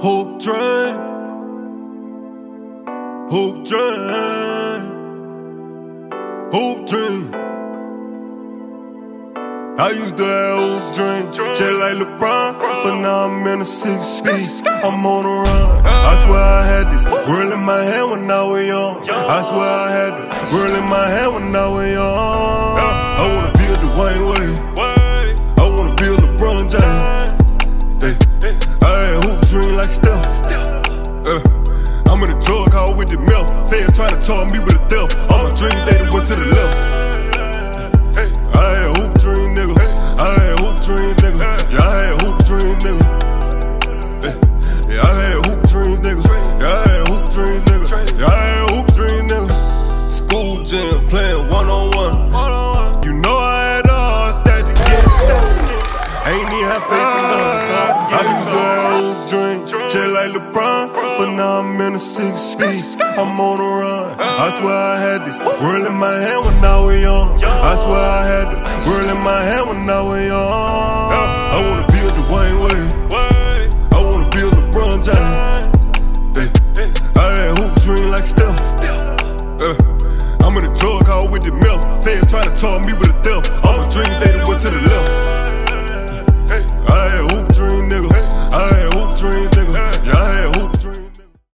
Hope train. Hope train. Hope train. I used to have hope train, just like LeBron, but now I'm in a six speed. I'm on a run. I swear I had this world in my hand when I was young. I swear I had this world in my hand when I was young. Like Steph. Uh, I'm in a drug hall with the milk. Fans trying to charge me with a theft. All my dream they went to the left. I had hoop dream, nigga. I had hoop dream, nigga. Yeah, I had hoop dream, nigga. Eh, Yeah, I had hoop dream, nigga. Yeah, I had hoop dream, nigga. Yeah, I had hoop dream, nigga. School gym, playing one on one. You know I had a hard stat to get. Ain't even have faith in God. I used to LeBron, but now I'm in a six speed. I'm on a run. I swear I had this world in my hand when I was young. I swear I had the world in my hand when I was young. I wanna build the Wayne Wade. I wanna build LeBron James. Hey, I had hoop dream like Steph. Uh, I'm in a drug hall with the milk. Fans trying to charge me with a theft.